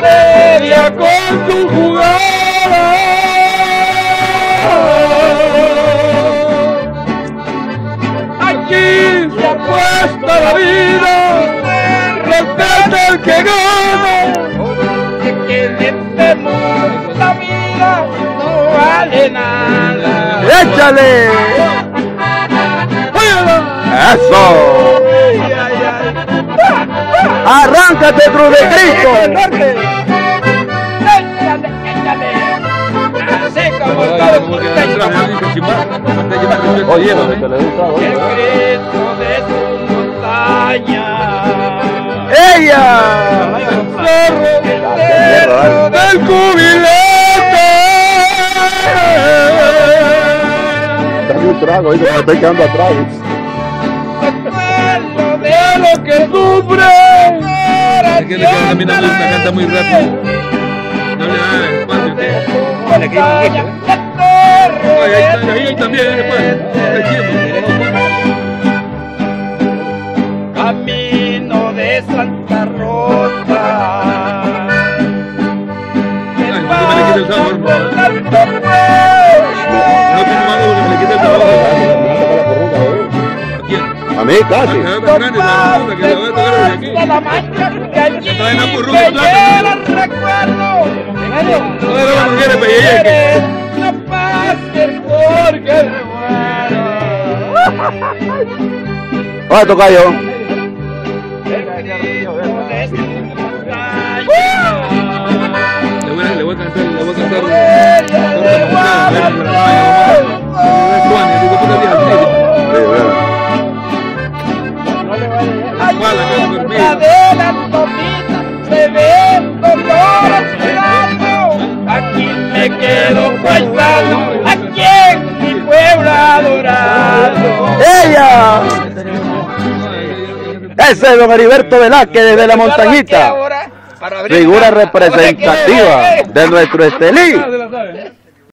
media con su jugada. Aquí se apuesta la vida, respeta el que gana. Que en este mundo la vida no vale nada. ¡Échale! ¡Eso! ¡Arráncate, Cruz de Cristo! Échale, échale. Así como todo el costeño. Oye, El grito de tu montaña. ¡Ella! El cerro del cubilete. Dame un trago, oye, que me estoy quedando atrás. Recuerdo de lo que sufre. Es que no gusta, canta muy rápido. No le da espacio. ahí, está, ahí, ahí también, después. Tiempo. Camino de Santa Rosa. Ay, no me le quite el sabor. No me le quite el sabor. ¿A mí casi. Ah, que grande, la puta, que la voy a tocar desde aquí. de la mancha que allí traen a Purruca me en plata. lleva el recuerdo. No era la mujer de paz del porque me muero. Oye, tocayo. Le voy a, cantar, le voy a cantar. Tía, Sí, bueno. Ayuda de la topita se ve el dolor a su lado. Aquí me quedo paisano, aquí en mi pueblo adorado. ¡Ella! Ese es don Heriberto Velázquez desde la montañita. Figura representativa de nuestro Estelí.